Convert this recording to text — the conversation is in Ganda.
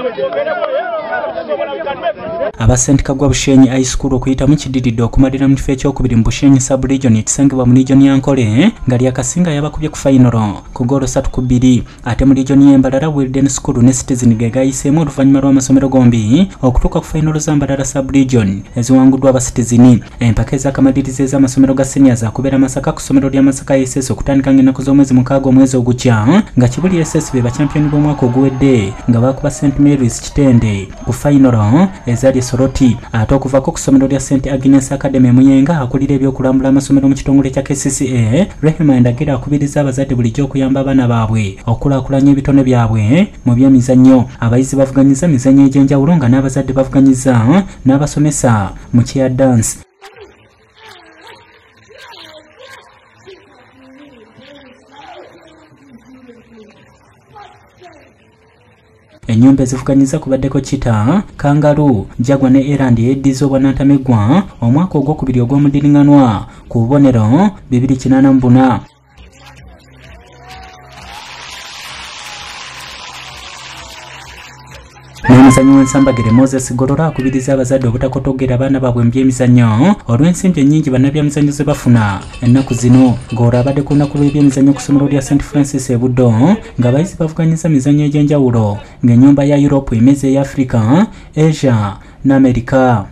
Ele é aba st kagwa bushenyi high school okuyitamu kidiridde okumalira mu kifo ekyokubiri mu bushenyi sub region ekisangibwa mu region ya nkole nga lyakasinga yabakubye ku fainalo ku goolo 3 ku 2 ate mu region y'embalala wilden school ne citizen ge gayiseemu oluvannyuma lw'amasomero gombi okutuuka ku fainalo za mbalala sub region eziwanguddwa aba citizen. Empaka ez'akamaliriza ez'amasomero ga seniors akubeera masaka ku ssomero lya masaka ss okutandika ng'ennaku z'omwezi mukaaga omwezi ogujja nga kibuli ss be bachampioni b'omwaka oguwedde nga bakuba st marys kitende ku fainalo ezali soroti ate okuvako ku ssomero lya st agnes academy muyenga akulira ebyokulambula amasomero mu kitongole kya kcca rehema endagira akubiriza abazadde bulijjo okuyamba abaana baabwe okulaakulanya ebitone byabwe mu byemizannyo abayizi bavuganyiza mizannyo egy'enjawulo nga n'abazadde bavuganyiza n'abasomesa mu kya dance ennyumba ezivuganyiza kubaddeko kita kangalu jagwa ne erand yeddiza obwanantamegwa omwaka ogwokubiri ogw'omudiringanwa ku bubonero 284 n'omuzannyi w'ensambagere moses golora akubiriza abazadde obutakotogera abaana baabwe mu byemizannyo olw'ensimbi ennyingi bannabyamizannyo ze bafuna. Ennaku zino ng'olwo abadde ku lunaku lw'ebyemizannyo ku ssomero lya st francis e buddo ng'abayizi bavuganyiza mizannyo egy'enjawulo ng'ennyumba ya europe emezi eya africa asia n'amerika